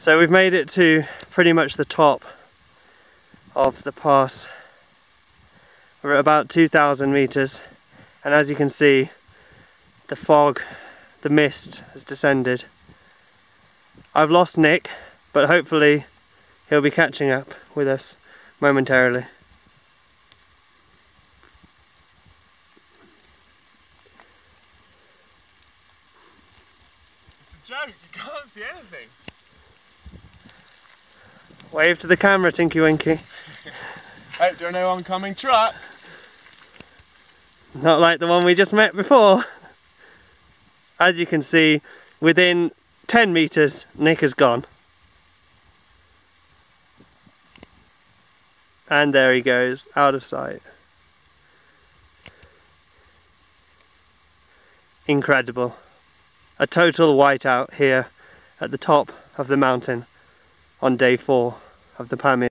So we've made it to pretty much the top of the pass. We're at about 2,000 meters and as you can see the fog, the mist has descended. I've lost Nick but hopefully he'll be catching up with us momentarily. It's a joke, you can't see anything. Wave to the camera, Tinky Winky. Hope there are no oncoming trucks. Not like the one we just met before. As you can see, within 10 metres, Nick is gone. And there he goes, out of sight. Incredible. A total whiteout here at the top of the mountain on day four of the Pamir.